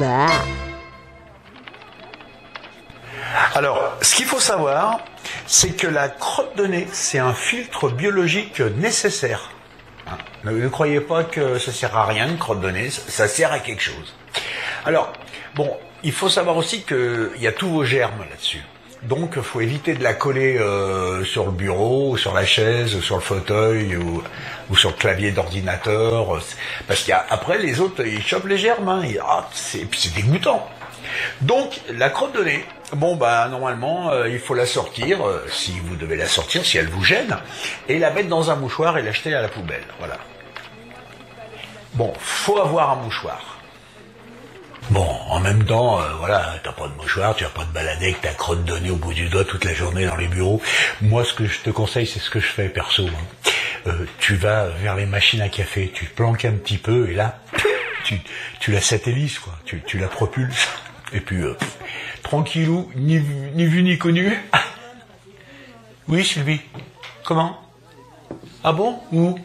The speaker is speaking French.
Bah. Alors, ce qu'il faut savoir, c'est que la crotte de nez, c'est un filtre biologique nécessaire. Hein, Ne, croyez pas que ça sert à rien une crotte de nez, ça sert à quelque chose. Alors, bon, il faut savoir aussi qu'il y a tous vos germes là-dessus. Donc, il faut éviter de la coller euh, sur le bureau, sur la chaise, sur le fauteuil, ou, sur le clavier d'ordinateur. Parce qu'après, les autres, ils chopent les germes. Hein, ah, c'est dégoûtant. Donc, la crotte de nez, bon, bah, normalement, euh, il faut la sortir, euh, si vous devez la sortir, si elle vous gêne, et la mettre dans un mouchoir et l'acheter à la poubelle. Voilà. Bon, faut avoir un mouchoir. Même temps, euh, voilà, t'as pas de mouchoir, tu vas pas te balader avec ta crotte de nez au bout du doigt toute la journée dans les bureaux. Moi, ce que je te conseille, c'est ce que je fais perso. hein. Euh, tu vas vers les machines à café, tu planques un petit peu, et là, tu, la satellises, quoi. Tu, la propulses. Et puis, euh, tranquillou, ni, vu- ni vu ni connu. Oui, Sylvie. Comment? Ah bon? Où?